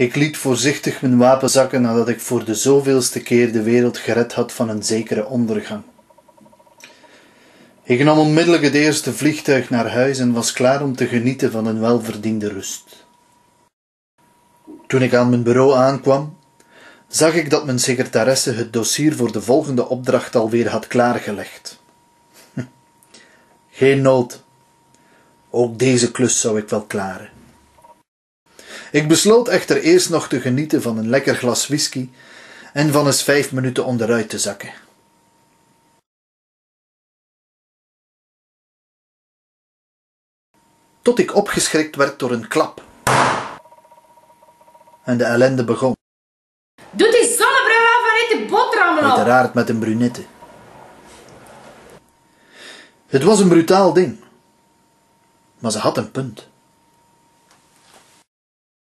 Ik liet voorzichtig mijn wapen zakken nadat ik voor de zoveelste keer de wereld gered had van een zekere ondergang. Ik nam onmiddellijk het eerste vliegtuig naar huis en was klaar om te genieten van een welverdiende rust. Toen ik aan mijn bureau aankwam, zag ik dat mijn secretaresse het dossier voor de volgende opdracht alweer had klaargelegd. Geen nood. Ook deze klus zou ik wel klaren. Ik besloot echter eerst nog te genieten van een lekker glas whisky en van eens vijf minuten onderuit te zakken. Tot ik opgeschrikt werd door een klap. En de ellende begon. Doe die zonnebril af en eet de boterhammen op. Uiteraard met een brunette. Het was een brutaal ding. Maar ze had een punt.